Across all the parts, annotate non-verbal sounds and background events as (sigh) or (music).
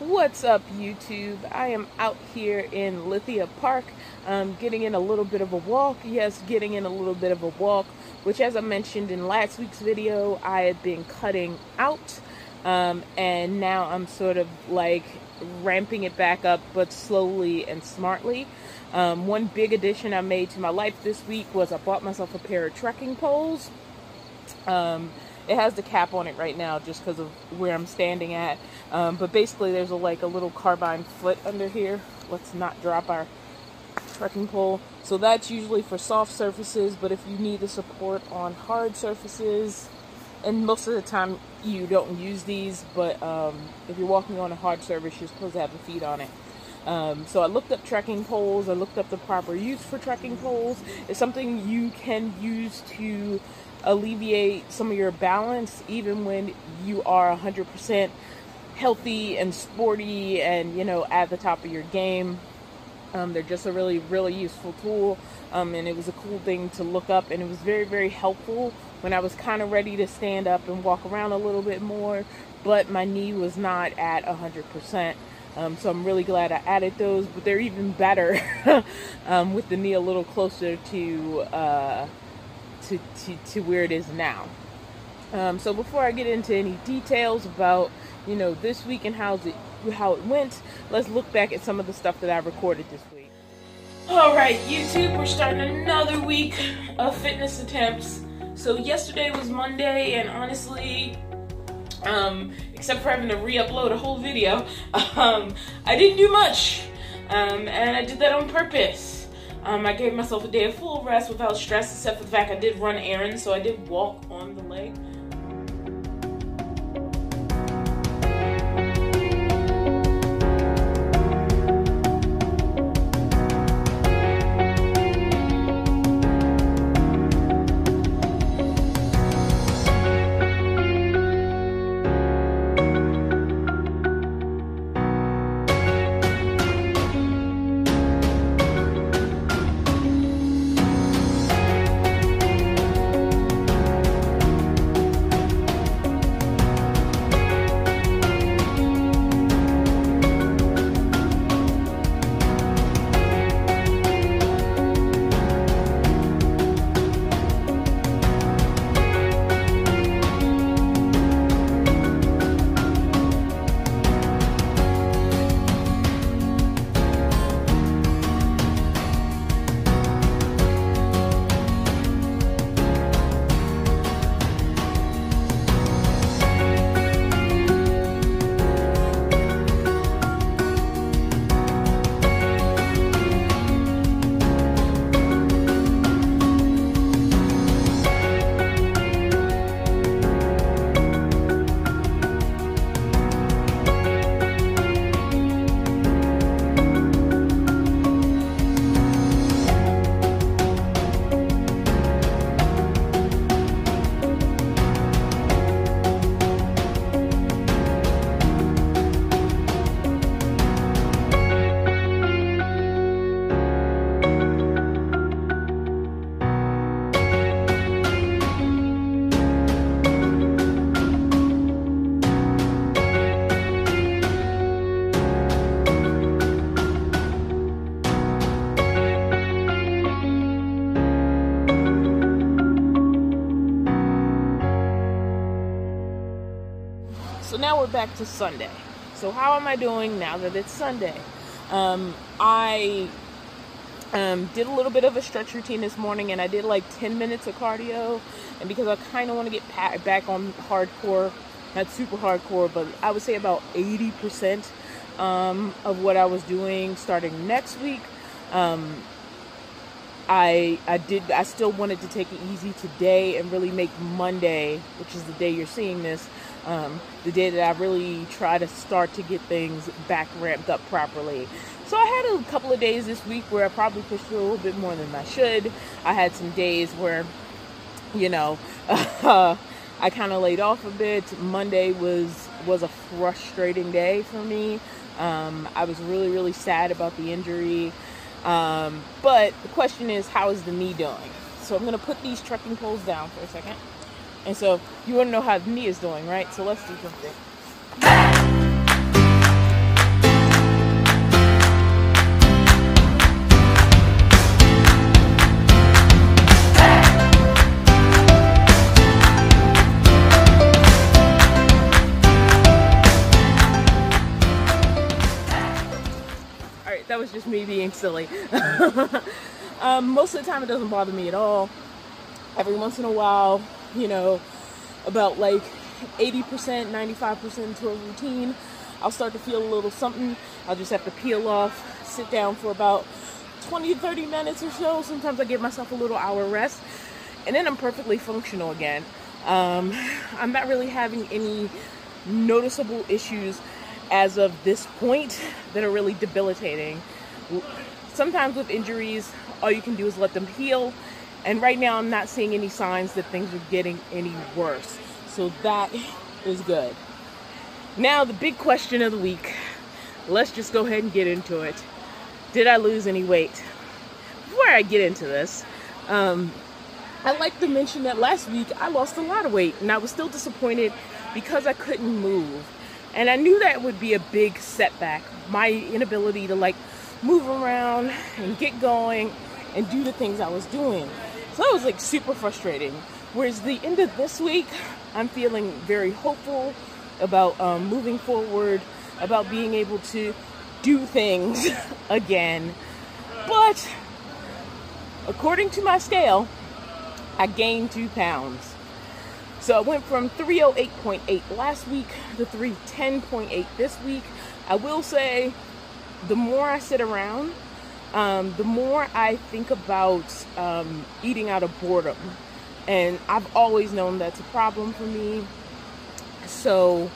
What's up, YouTube? I am out here in Lithia Park, um, getting in a little bit of a walk. Yes, getting in a little bit of a walk, which, as I mentioned in last week's video, I had been cutting out, um, and now I'm sort of like ramping it back up, but slowly and smartly. Um, one big addition I made to my life this week was I bought myself a pair of trekking poles. Um, it has the cap on it right now just because of where I'm standing at. Um, but basically there's a, like a little carbide foot under here. Let's not drop our trekking pole. So that's usually for soft surfaces, but if you need the support on hard surfaces, and most of the time you don't use these, but um, if you're walking on a hard surface, you're supposed to have the feet on it. Um, so I looked up trekking poles. I looked up the proper use for trekking poles. It's something you can use to alleviate some of your balance even when you are 100% healthy and sporty and you know at the top of your game. Um, they're just a really really useful tool. Um, and it was a cool thing to look up and it was very very helpful when i was kind of ready to stand up and walk around a little bit more but my knee was not at 100% um, so i'm really glad i added those but they're even better (laughs) um, with the knee a little closer to uh, to, to, to where it is now. Um, so before I get into any details about you know this week and how it how it went, let's look back at some of the stuff that I recorded this week. All right, YouTube, we're starting another week of fitness attempts. So yesterday was Monday, and honestly, um, except for having to re-upload a whole video, (laughs) um, I didn't do much, um, and I did that on purpose. Um, I gave myself a day of full rest without stress, except for the fact I did run errands, so I did walk on the lake. Back to Sunday. So how am I doing now that it's Sunday? Um, I um, did a little bit of a stretch routine this morning, and I did like 10 minutes of cardio. And because I kind of want to get back on hardcore, not super hardcore, but I would say about 80% um, of what I was doing starting next week. Um, I I did I still wanted to take it easy today and really make Monday, which is the day you're seeing this, um, the day that I really try to start to get things back ramped up properly. So I had a couple of days this week where I probably pushed through a little bit more than I should. I had some days where, you know, uh, (laughs) I kind of laid off a bit. Monday was was a frustrating day for me. Um, I was really really sad about the injury. Um, but the question is, how is the knee doing? So I'm gonna put these trekking poles down for a second. And so you want to know how the knee is doing, right? So let's do something. Alright, that was just me being silly. (laughs) um, most of the time it doesn't bother me at all. Every once in a while, you know, about like 80%, 95% to a routine, I'll start to feel a little something. I'll just have to peel off, sit down for about 20 30 minutes or so. Sometimes I give myself a little hour rest, and then I'm perfectly functional again. Um, I'm not really having any noticeable issues as of this point that are really debilitating. Sometimes with injuries, all you can do is let them heal. And right now, I'm not seeing any signs that things are getting any worse. So that is good. Now, the big question of the week. Let's just go ahead and get into it. Did I lose any weight? Before I get into this, um, I'd like to mention that last week I lost a lot of weight and I was still disappointed because I couldn't move. And I knew that would be a big setback. My inability to like move around and get going and do the things I was doing. So that was like super frustrating. Whereas the end of this week, I'm feeling very hopeful about um, moving forward, about being able to do things (laughs) again. But according to my scale, I gained two pounds. So I went from 308.8 last week to 310.8 this week. I will say the more I sit around, um, the more I think about um, eating out of boredom. And I've always known that's a problem for me. So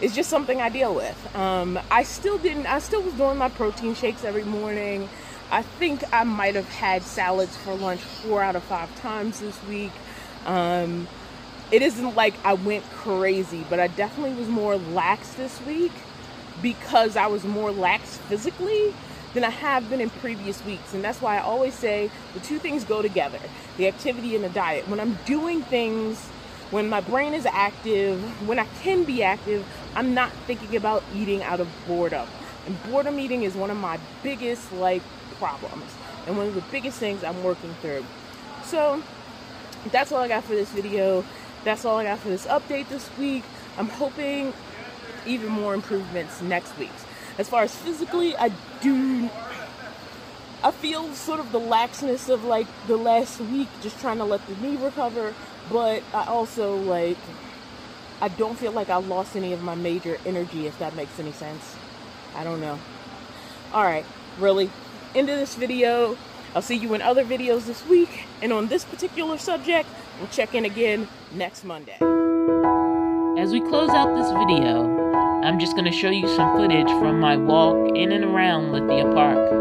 it's just something I deal with. Um, I still didn't, I still was doing my protein shakes every morning. I think I might have had salads for lunch four out of five times this week. Um, it isn't like I went crazy, but I definitely was more lax this week because I was more lax physically than I have been in previous weeks. And that's why I always say the two things go together the activity and the diet. When I'm doing things, when my brain is active, when I can be active, I'm not thinking about eating out of boredom. And boredom eating is one of my biggest like problems and one of the biggest things I'm working through. So that's all I got for this video. That's all I got for this update this week. I'm hoping even more improvements next week. As far as physically, I do I feel sort of the laxness of like the last week just trying to let the knee recover, but I also like I don't feel like I lost any of my major energy if that makes any sense. I don't know. All right, really End of this video. I'll see you in other videos this week. And on this particular subject, we'll check in again next Monday. As we close out this video, I'm just going to show you some footage from my walk in and around Lithia Park.